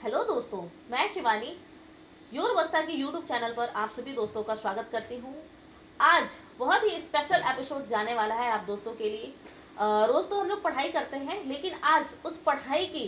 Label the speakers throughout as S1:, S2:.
S1: Hello दोस्तों, मैं Shivani, your बस्ता के यूट्यूब चैनल पर आप सभी दोस्तों का स्वागत करती हूँ। आज बहुत ही स्पेशल एपिसोड जाने वाला है आप दोस्तों के लिए। रोज तो हम लोग पढ़ाई करते हैं, लेकिन आज उस पढ़ाई की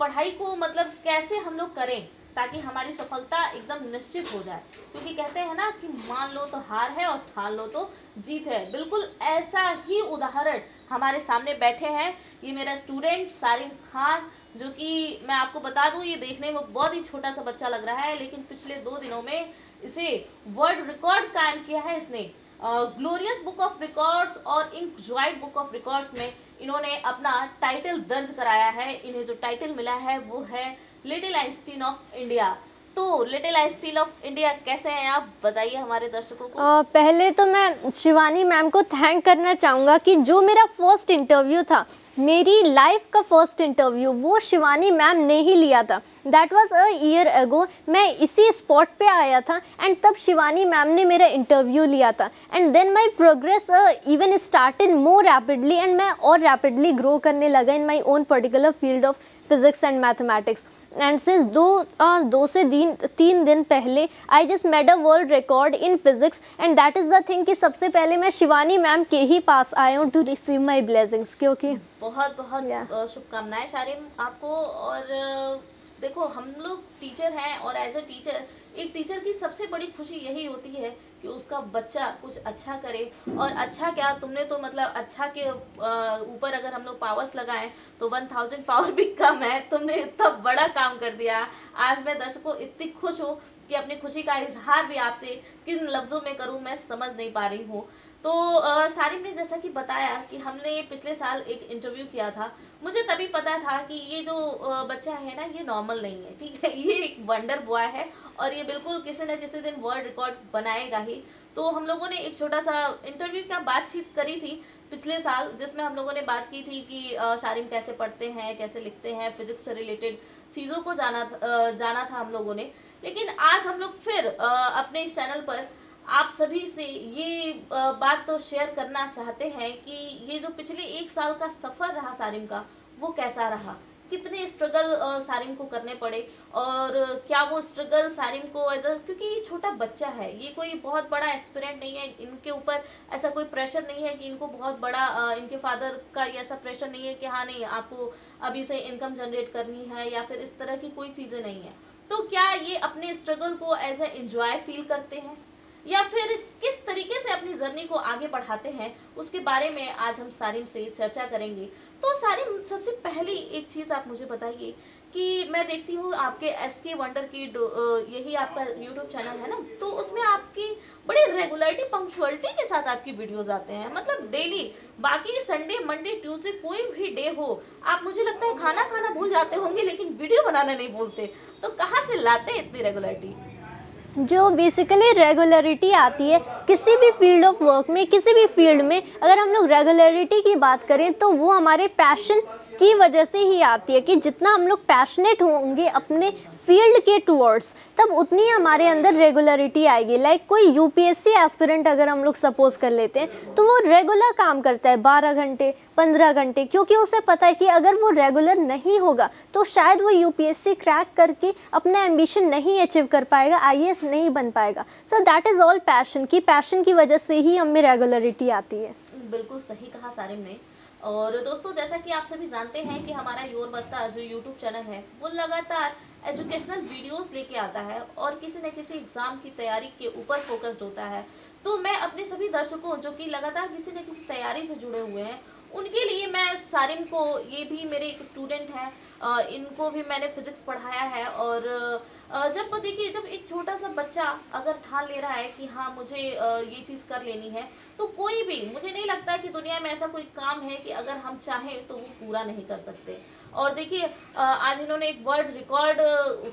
S1: पढ़ाई को मतलब कैसे हम लोग करें ताकि हमारी सफलता एकदम निश्चित हो जाए? क्योंकि कहते हैं ना कि मान लो तो हार है और ठान लो तो जीत है। बिल्कुल ऐसा ही उदाहरण हमारे सामने बैठे हैं। ये मेरा स्टूडेंट सारिम खान जो कि मैं आपको बता दूँ ये देखने में बहुत ही छोटा सा बच्चा लग रहा है लेकिन पिछले दो दिनों में इसे वर्ल्ड रिकॉर्ड कायम किया है इसने। ग्लोरियस बुक ऑफ़ रिकॉर्ड्स और इन ज्वाइंट बुक ऑफ़ रिकॉर्ड्स में इन्होंने अपना टाइटल दर्ज कराया है। इन्हें जो टाइटल मिला है वो है लिटिल आइंस्टीन ऑफ़ इंडिया। तो लिटिल आइंस्टीन ऑफ़ इंडिया कैसे हैं आप? बताइए हमारे दर्शकों को।
S2: अ, पहले तो मैं शिवानी मैम को थैंक करना चाहूँगा कि जो मेरा फ़र्स्ट इंटरव्यू था मेरी लाइफ का फ़र्स्ट इंटरव्यू वो शिवानी मैम ने ही लिया था। That was a year ago मैं इसी स्पॉट पे आया था एंड तब शिवानी मैम ने मेरा इंटरव्यू लिया था। And then my progress even started more rapidly and मैं और रैपिडली ग्रो करने लगा in my own particular field of physics and mathematics and since दो uh, दो से दिन तीन दिन पहले I just made a world record in physics and that is the thing कि सबसे पहले मैं शिवानी मैम के ही पास आया हूँ टू रिसीव माई ब्लेसिंग्स क्योंकि
S1: बहुत बहुत
S2: Yeah.
S1: शुभकामनाएँ शारिम आपको और देखो हम लोग टीचर हैं और एज अ टीचर एक टीचर की सबसे बड़ी खुशी यही होती है कि उसका बच्चा कुछ अच्छा करे। और अच्छा क्या, तुमने तो मतलब अच्छा के ऊपर अगर हम लोग पावर्स लगाए तो वन थाउज़ेंड पावर भी कम है। तुमने इतना बड़ा काम कर दिया। आज मैं दर्शकों इतनी खुश हूँ कि अपनी खुशी का इजहार भी आपसे किन लफ्ज़ों में करूँ, मैं समझ नहीं पा रही हूँ। तो शारिम ने जैसा कि बताया कि हमने पिछले साल एक इंटरव्यू किया था। मुझे तभी पता था कि ये जो बच्चा है ना, ये नॉर्मल नहीं है, ठीक है? ये एक वंडर बॉय है और ये बिल्कुल किसी न किसी दिन वर्ल्ड रिकॉर्ड बनाएगा ही। तो हम लोगों ने एक छोटा सा इंटरव्यू का बातचीत करी थी पिछले साल, जिसमें हम लोगों ने बात की थी कि शारिम कैसे पढ़ते हैं, कैसे लिखते हैं फिजिक्स से रिलेटेड चीज़ों को जाना जाना था हम लोगों ने। लेकिन आज हम लोग फिर अपने इस चैनल पर आप सभी से ये बात तो शेयर करना चाहते हैं कि ये जो पिछले एक साल का सफ़र रहा सारिम का, वो कैसा रहा? कितने स्ट्रगल सारिम को करने पड़े? और क्या वो स्ट्रगल सारिम को एज अ क्योंकि ये छोटा बच्चा है, ये कोई बहुत बड़ा एक्सपेरेंट नहीं है, इनके ऊपर ऐसा कोई प्रेशर नहीं है कि इनको बहुत बड़ा इनके फादर का ये ऐसा प्रेशर नहीं है कि हाँ नहीं, आपको अभी से इनकम जनरेट करनी है या फिर इस तरह की कोई चीज़ें नहीं है। तो क्या ये अपने स्ट्रगल को एज ए एंजॉय फील करते हैं? या फिर किस तरीके से अपनी जर्नी को आगे बढ़ाते हैं, उसके बारे में आज हम सारिम से चर्चा करेंगे। तो सारिम, सबसे पहली एक चीज़ आप मुझे बताइए कि मैं देखती हूँ आपके एस के वंडर की यही आपका यूट्यूब चैनल है ना? तो उसमें आपकी बड़ी रेगुलरिटी पंक्चुअलिटी के साथ आपकी वीडियोस आते हैं। मतलब डेली बाकी संडे मंडे ट्यूसडे कोई भी डे हो, आप मुझे लगता है खाना खाना भूल जाते होंगे, लेकिन वीडियो बनाना नहीं भूलते। तो कहाँ से लाते इतनी रेगुलरिटी
S2: जो बेसिकली रेगुलरिटी आती है, किसी भी फ़ील्ड ऑफ़ वर्क में, किसी भी फ़ील्ड में अगर हम लोग रेगुलरिटी की बात करें तो वो हमारे पैशन की वजह से ही आती है कि जितना हम लोग पैशनेट होंगे अपने फ़ील्ड के टूवर्ड्स तब उतनी हमारे अंदर रेगुलरिटी आएगी। लाइक कोई यूपीएससी एस्पिरेंट अगर हम लोग सपोज़ कर लेते हैं तो वो रेगुलर काम करता है, बारह घंटे, पंद्रह घंटे, क्योंकि उसे पता है कि अगर वो रेगुलर नहीं होगा तो शायद वो यूपीएससी क्रैक करके अपना एम्बिशन नहीं अचीव कर पाएगा आईएएस नहीं बन पाएगा। So that is all passion की। पैशन की वजह से ही हमें रेगुलरिटी आती है।
S1: बिल्कुल सही कहा सारिम ने। और दोस्तों, जैसा कि आप सभी जानते हैं कि हमारा योर बस्ता जो यूट्यूब चैनल है, वो लगातार एजुकेशनल वीडियोस लेके आता है और किसी न किसी एग्ज़ाम की तैयारी के ऊपर फोकस्ड होता है। तो मैं अपने सभी दर्शकों, जो कि लगातार किसी न किसी तैयारी से जुड़े हुए हैं, उनके लिए मैं सारिम को, ये भी मेरे एक स्टूडेंट हैं इनको भी मैंने फिजिक्स पढ़ाया है और जब देखिए, जब एक छोटा सा बच्चा अगर ठान ले रहा है कि हाँ मुझे ये चीज़ कर लेनी है तो कोई भी, मुझे नहीं लगता कि दुनिया में ऐसा कोई काम है कि अगर हम चाहें तो वो पूरा नहीं कर सकते। और देखिए आज इन्होंने एक वर्ल्ड रिकॉर्ड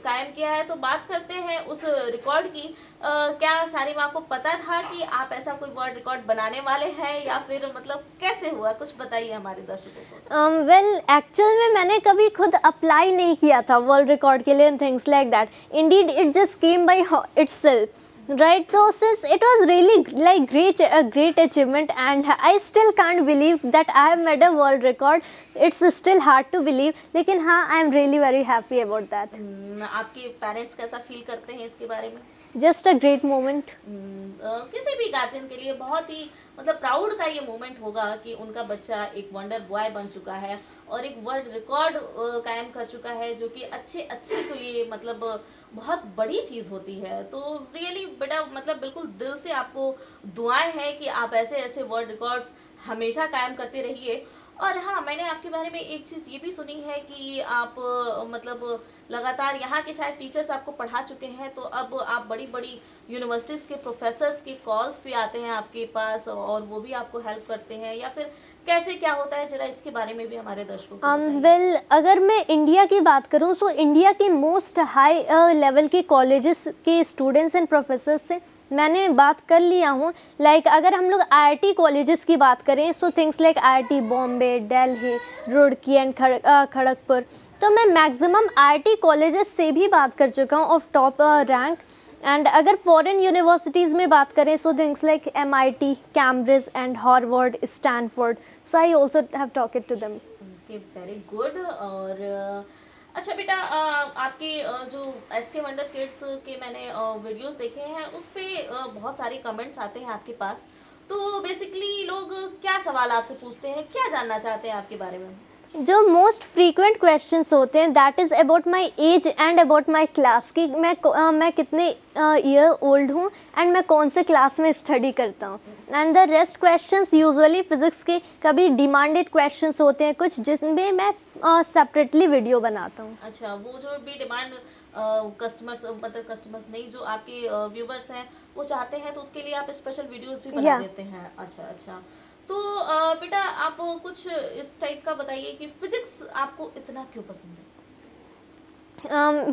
S1: कायम किया है तो बात करते हैं उस रिकॉर्ड की। क्या शारिम, आपको पता था कि आप ऐसा कोई वर्ल्ड रिकॉर्ड बनाने वाले हैं या फिर मतलब कैसे हुआ? कुछ बताइए हमारे दर्शकों को।
S2: वेल एक्चुअल में मैंने कभी खुद अप्लाई नहीं किया था वर्ल्ड रिकॉर्ड के लिए things like that it just came by itself right so since it was really like great a great achievement and i still can't believe that i have made a world record it's still hard to believe लेकिन हाँ I am really very happy about that
S1: आपके parents कैसा feel करते हैं इसके बारे में
S2: just a great moment
S1: किसी भी गार्जियन के लिए बहुत ही मतलब प्राउड का ये मोमेंट होगा कि उनका बच्चा एक वंडर बॉय बन चुका है और एक वर्ल्ड रिकॉर्ड कायम कर चुका है जो कि अच्छे अच्छे के लिए मतलब बहुत बड़ी चीज़ होती है। तो रियली बेटा मतलब बिल्कुल दिल से आपको दुआएँ हैं कि आप ऐसे ऐसे वर्ल्ड रिकॉर्ड्स हमेशा कायम करते रहिए। और हाँ मैंने आपके बारे में एक चीज़ ये भी सुनी है कि आप मतलब लगातार यहाँ के शायद टीचर्स आपको पढ़ा चुके हैं तो अब आप बड़ी बड़ी यूनिवर्सिटीज़ के प्रोफेसर्स के कॉल्स भी आते हैं आपके पास और वो भी आपको हेल्प करते हैं या फिर कैसे क्या होता है? जरा इसके बारे में भी हमारे दर्शकों को
S2: um, वेल well, अगर मैं इंडिया की बात करूँ सो इंडिया के मोस्ट हाई लेवल के कॉलेजेस के स्टूडेंट्स एंड प्रोफेसर से मैंने बात कर लिया हूँ। लाइक like, अगर हम लोग आईआईटी कॉलेजेस की बात करें so things like IIT Bombay Delhi Roorkee and Kharagpur तो मैं मैक्सिमम आईआईटी कॉलेजेस से भी बात कर चुका हूँ ऑफ़ टॉप रैंक एंड अगर फॉरेन यूनिवर्सिटीज़ में बात करें so things like M I T Cambridge and Harvard Stanford so I also have talked to them
S1: very good और अच्छा बेटा आपके जो एस के वंडर किड्स के मैंने वीडियोस देखे हैं, उस पर बहुत सारे कमेंट्स आते हैं आपके पास। तो बेसिकली लोग क्या सवाल आपसे पूछते हैं, क्या जानना चाहते हैं आपके बारे में?
S2: जो मोस्ट फ्रीक्वेंट क्वेश्चंस होते हैं that is about my age and about my class कि मैं uh, मैं कितने ईयर uh, ओल्ड हूँ एंड मैं कौन से क्लास में स्टडी करता हूँ। And the rest questions usually physics के कभी डिमांडेड क्वेश्चंस होते हैं कुछ जिनमें मैं सेपरेटली uh, वीडियो बनाता हूँ।
S1: अच्छा वो जो भी डिमांड कस्टमर्स मतलब कस्टमर्स नहीं जो आपके व्यूवर्स हैं वो चाहते हैं तो उसके लिए आप स्पेशल वीडियोस भी बना yeah. देते हैं। अच्छा अच्छा। तो बेटा आप कुछ इस टाइप का बताइए कि फिजिक्स आपको इतना क्यों पसंद
S2: है?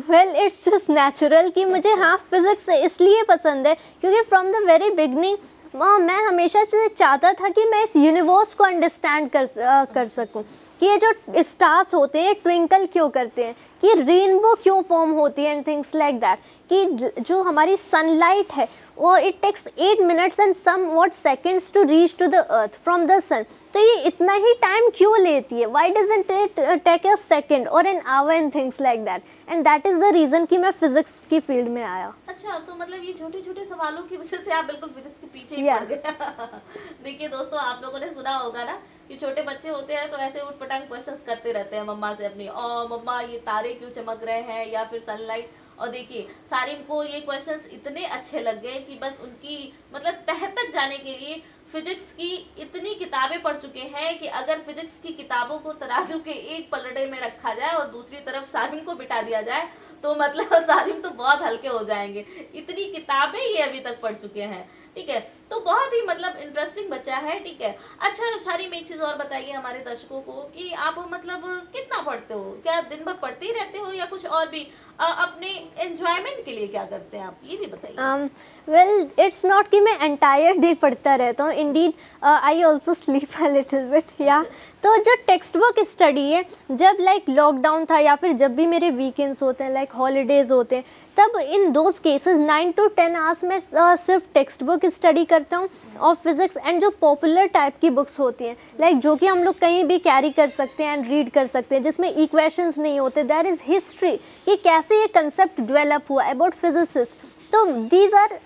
S2: वेल इट्स जस्ट नेचुरल कि मुझे हाफ़ हाँ फिज़िक्स इसलिए पसंद है क्योंकि फ्रॉम द वेरी बिगनिंग मैं हमेशा से चाहता था कि मैं इस यूनिवर्स को अंडरस्टैंड कर uh, कर सकूँ। कि ये जो स्टार्स होते हैं ट्विंकल क्यों करते हैं? कि रेनबो क्यों फॉर्म होती है एंड थिंग्स लाइक दैट कि जो हमारी सनलाइट है वो it takes eight minutes and somewhat seconds to reach to the earth from the sun तो ये इतना ही टाइम क्यों लेती है? Why doesn't it take a second और an hour and things like that and that is the reason कि मैं फिजिक्स की फ़ील्ड में आया।
S1: अच्छा तो मतलब ये छोटे छोटे सवालों की वजह से आप बिल्कुल फिजिक्स के पीछे ही yeah. पड़ गए। देखिए दोस्तों आप लोगों ने सुना होगा ना कि छोटे बच्चे होते हैं तो ऐसे उठ पटांग क्वेश्चन करते रहते हैं मम्मा से अपनी और मम्मा, ये तारे क्यों चमक रहे हैं? या फिर सनलाइट और देखिए सारिम को ये क्वेश्चंस इतने अच्छे लग गए कि बस उनकी मतलब तह तक जाने के लिए फिजिक्स की इतनी किताबें पढ़ चुके हैं कि अगर फिजिक्स की किताबों को तराजू के एक पलटे में रखा जाए और दूसरी तरफ़ सारिम को बिठा दिया जाए तो मतलब सारिम तो बहुत हल्के हो जाएँगे। इतनी किताबें ये अभी तक पढ़ चुके हैं। ठीक है? तो बहुत ही मतलब इंटरेस्टिंग बच्चा है ठीक है? अच्छा सारी में एक चीज़ और बताइए हमारे दर्शकों को कि आप मतलब कितना पढ़ते हो? क्या दिन भर पढ़ते ही रहते हो या कुछ और भी? आ, अपने एंजॉयमेंट के लिए क्या करते हैं आप? ये भी बताइए।
S2: वेल इट्स नॉट कि मैं एंटायर डे पढ़ता रहता हूँ। Indeed I also sleep a little bit या तो जो टेक्स्ट बुक स्टडी है जब लाइक like, लॉकडाउन था या फिर जब भी मेरे वीकेंड्स होते हैं लाइक like, हॉलीडेज़ होते हैं तब in those cases nine to ten hours में सिर्फ़ टेक्स्ट बुक स्टडी करता हूँ और फिज़िक्स एंड जो पॉपुलर टाइप की बुक्स होती हैं लाइक like, जो कि हम लोग कहीं भी कैरी कर सकते हैं एंड रीड कर सकते हैं जिसमें इक्वेशंस नहीं होते दैर इज़ हिस्ट्री कि कैसे ये कंसेप्ट डेवलप हुआ अबाउट फिजिसिस्ट तो these are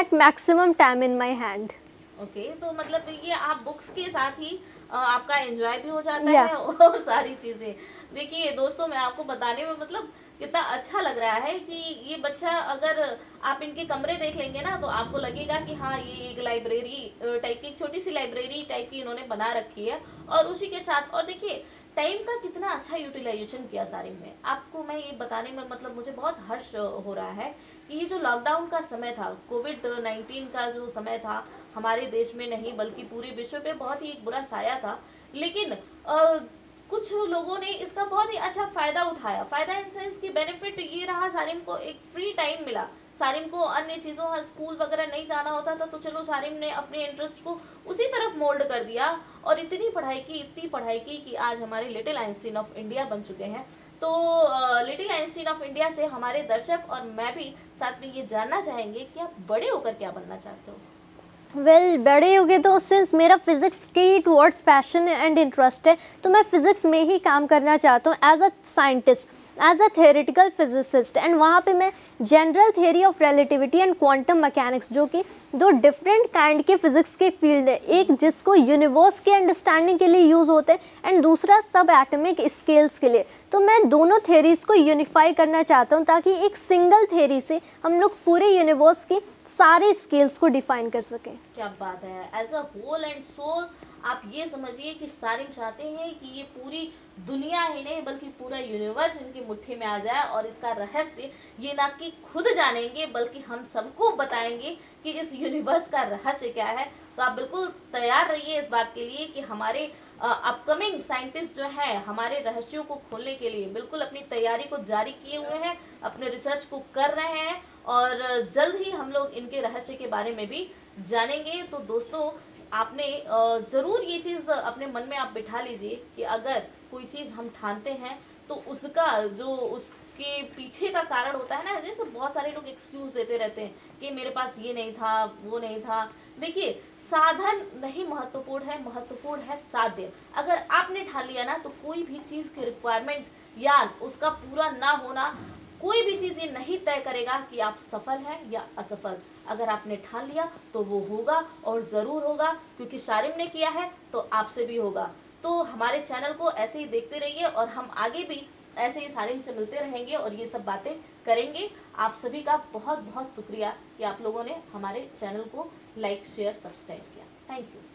S2: at maximum time in my hand
S1: okay तो मतलब ये आप बुक्स के साथ ही uh, आपका एंजॉय भी हो जाता yeah. है और सारी चीज़ें। देखिए दोस्तों मैं आपको बताने में मतलब कितना अच्छा लग रहा है कि ये बच्चा अगर आप इनके कमरे देख लेंगे ना तो आपको लगेगा कि हाँ ये एक लाइब्रेरी टाइप की छोटी सी लाइब्रेरी टाइप की इन्होंने बना रखी है। और उसी के साथ और देखिए टाइम का कितना अच्छा यूटिलाइजेशन किया सारे में आपको मैं ये बताने में मतलब मुझे बहुत हर्ष हो रहा है कि ये जो लॉकडाउन का समय था कोविड नाइन्टीन का जो समय था हमारे देश में नहीं बल्कि पूरे विश्व पे बहुत ही एक बुरा साया था। लेकिन आ, कुछ लोगों ने इसका बहुत ही अच्छा फ़ायदा उठाया। फ़ायदा इन सेंस की बेनिफिट ये रहा सारे को एक फ्री टाइम मिला। सारिम को अन्य चीज़ों स्कूल वगैरह नहीं जाना होता था तो चलो सारिम ने अपने इंटरेस्ट को उसी तरफ़ मोल्ड कर दिया और इतनी पढ़ाई की, इतनी पढ़ाई की कि आज हमारे लिटिल आइंस्टीन ऑफ़ इंडिया बन चुके हैं। तो लिटिल आइंस्टीन ऑफ़ इंडिया से हमारे दर्शक और मैं भी साथ में ये जानना चाहेंगे कि आप बड़े होकर क्या बनना चाहते हो।
S2: वेल well, बड़े हो गए तो सिंस मेरा फिज़िक्स के ही टूवर्ड्स पैशन एंड इंटरेस्ट है तो मैं फ़िज़िक्स में ही काम करना चाहता हूँ as a scientist as a theoretical physicist and वहाँ पे मैं general theory of relativity and quantum mechanics जो कि दो डिफरेंट काइंड के फिजिक्स के फ़ील्ड है, एक जिसको यूनिवर्स के अंडरस्टैंडिंग के लिए यूज़ होते हैं एंड दूसरा सब एटमिक स्केल्स के लिए। तो मैं दोनों थेरीज को यूनिफाई करना चाहता हूँ, ताकि एक सिंगल थेरी से हम लोग पूरे यूनिवर्स की सारे स्केल्स को डिफाइन कर सकें।
S1: क्या बात है? As a whole and sole आप ये समझिए कि सारिम चाहते हैं कि ये पूरी दुनिया ही नहीं, बल्कि पूरा यूनिवर्स इनकी मुट्ठी में आ जाए और इसका रहस्य ये ना कि खुद जानेंगे, बल्कि हम सबको बताएँगे कि इस यूनिवर्स का रहस्य क्या है। तो आप बिल्कुल तैयार रहिए इस बात के लिए कि हमारे अपकमिंग साइंटिस्ट जो है, हमारे रहस्यों को खोलने के लिए बिल्कुल अपनी तैयारी को जारी किए हुए हैं, अपने रिसर्च को कर रहे हैं और जल्द ही हम लोग इनके रहस्य के बारे में भी जानेंगे। तो दोस्तों आपने ज़रूर ये चीज़ अपने मन में आप बिठा लीजिए कि अगर कोई चीज़ हम ठानते हैं तो उसका, जो उसके पीछे का कारण होता है ना, जैसे बहुत सारे लोग एक्सक्यूज़ देते रहते हैं कि मेरे पास ये नहीं था, वो नहीं था। देखिए, साधन नहीं महत्वपूर्ण है महत्वपूर्ण है साध्य। अगर आपने ठान लिया ना तो कोई भी चीज़ की रिक्वायरमेंट या उसका पूरा ना होना, कोई भी चीज़ ये नहीं तय करेगा कि आप सफल हैं या असफल। अगर आपने ठान लिया तो वो होगा और ज़रूर होगा, क्योंकि शारिम ने किया है तो आपसे भी होगा। तो हमारे चैनल को ऐसे ही देखते रहिए और हम आगे भी ऐसे ही सारिम से मिलते रहेंगे और ये सब बातें करेंगे। आप सभी का बहुत बहुत शुक्रिया कि आप लोगों ने हमारे चैनल को लाइक, शेयर, सब्सक्राइब किया। Thank you.